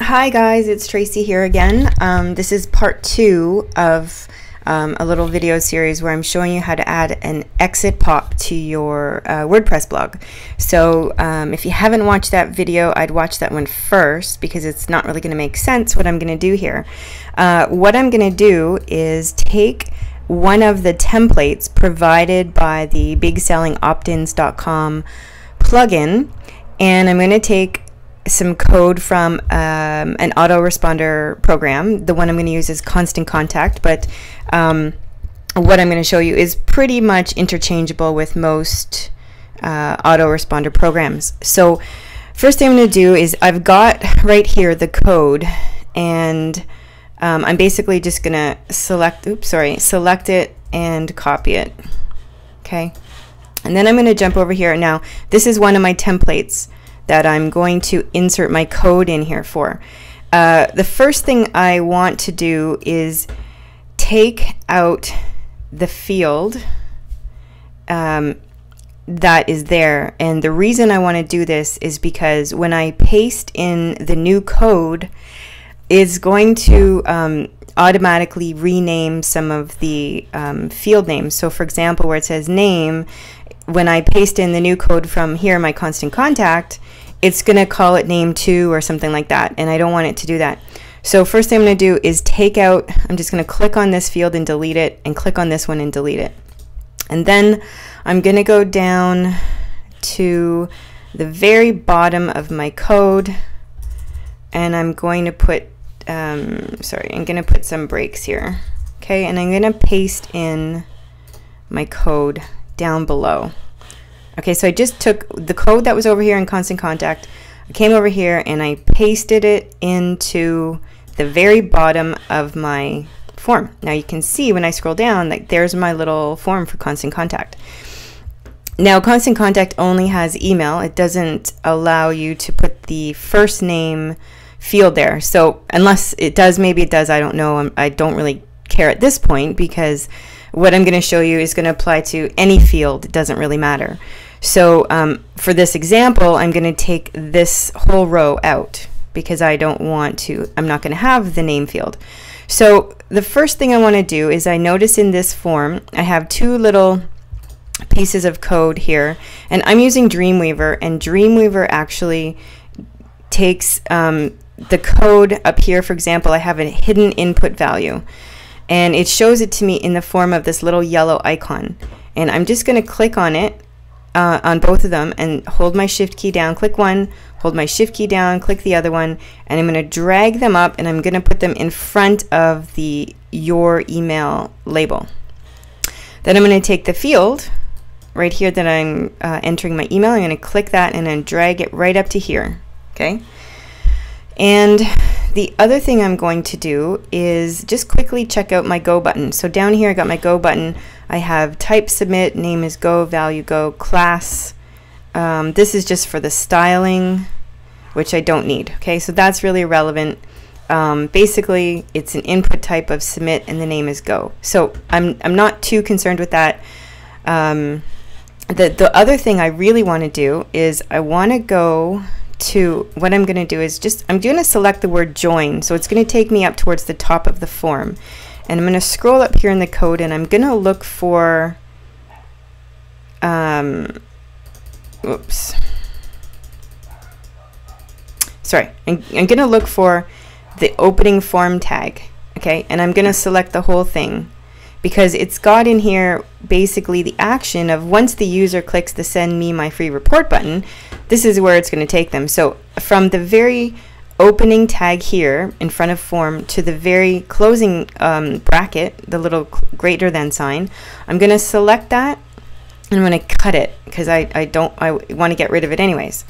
Hi guys, it's Tracy here again. Um, this is part two of um, a little video series where I'm showing you how to add an exit pop to your uh, WordPress blog. So um, if you haven't watched that video, I'd watch that one first because it's not really going to make sense what I'm going to do here. Uh, what I'm going to do is take one of the templates provided by the bigsellingoptins.com plugin and I'm going to take some code from um, an autoresponder program. The one I'm going to use is Constant Contact, but um, what I'm going to show you is pretty much interchangeable with most uh, autoresponder programs. So first thing I'm going to do is I've got right here the code and um, I'm basically just going to select, oops, sorry, select it and copy it. Okay. And then I'm going to jump over here. Now, this is one of my templates that I'm going to insert my code in here for. Uh, the first thing I want to do is take out the field um, that is there. And the reason I want to do this is because when I paste in the new code, it's going to um, automatically rename some of the um, field names. So for example, where it says name, when I paste in the new code from here, my constant contact, it's going to call it name two or something like that. And I don't want it to do that. So first thing I'm going to do is take out, I'm just going to click on this field and delete it and click on this one and delete it. And then I'm going to go down to the very bottom of my code and I'm going to put, um, sorry, I'm going to put some breaks here. Okay, and I'm going to paste in my code down below. Okay, so I just took the code that was over here in Constant Contact, I came over here and I pasted it into the very bottom of my form. Now you can see when I scroll down that there's my little form for Constant Contact. Now Constant Contact only has email. It doesn't allow you to put the first name field there. So unless it does, maybe it does, I don't know. I'm, I do not really care at this point because what I'm going to show you is going to apply to any field. It doesn't really matter. So um, for this example, I'm going to take this whole row out because I don't want to, I'm not going to have the name field. So the first thing I want to do is I notice in this form, I have two little pieces of code here and I'm using Dreamweaver and Dreamweaver actually takes um, the code up here, for example, I have a hidden input value and it shows it to me in the form of this little yellow icon. And I'm just going to click on it, uh, on both of them, and hold my shift key down, click one, hold my shift key down, click the other one, and I'm going to drag them up and I'm going to put them in front of the your email label. Then I'm going to take the field right here that I'm uh, entering my email. I'm going to click that and then drag it right up to here. Okay. And the other thing I'm going to do is just quickly check out my go button. So down here I got my go button. I have type submit, name is go, value go, class. Um, this is just for the styling, which I don't need. Okay, so that's really irrelevant. Um, basically, it's an input type of submit and the name is go. So I'm, I'm not too concerned with that. Um, the, the other thing I really want to do is I want to go to what I'm going to do is just I'm going to select the word join. So it's going to take me up towards the top of the form. And I'm going to scroll up here in the code and I'm going to look for um, oops. Sorry. I'm, I'm going to look for the opening form tag okay? And I'm going to select the whole thing because it's got in here basically the action of once the user clicks the send me my free report button, this is where it's going to take them. So from the very opening tag here in front of form to the very closing um, bracket, the little greater than sign, I'm going to select that and I'm going to cut it because I, I don't, I want to get rid of it anyways.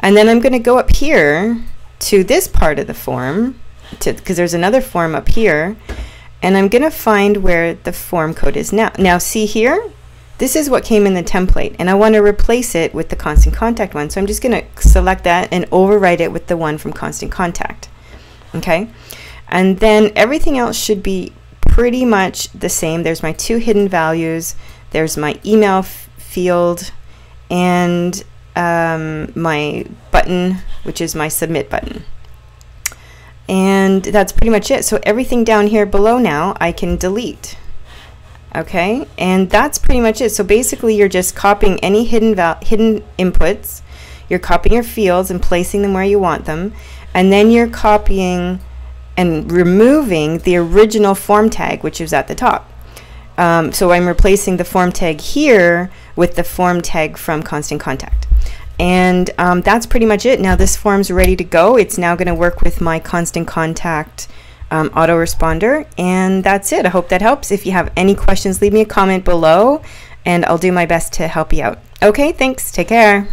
And then I'm going to go up here to this part of the form because there's another form up here and I'm going to find where the form code is now. Now see here, this is what came in the template and I want to replace it with the constant contact one. So I'm just going to select that and overwrite it with the one from constant contact. Okay. And then everything else should be pretty much the same. There's my two hidden values. There's my email field and um, my button, which is my submit button. And that's pretty much it. So everything down here below now I can delete. Okay, and that's pretty much it. So basically you're just copying any hidden hidden inputs, you're copying your fields and placing them where you want them, and then you're copying and removing the original form tag, which is at the top. Um, so I'm replacing the form tag here with the form tag from Constant Contact. And um, that's pretty much it. Now this form's ready to go. It's now going to work with my Constant Contact um, autoresponder. And that's it. I hope that helps. If you have any questions, leave me a comment below and I'll do my best to help you out. Okay, thanks. Take care.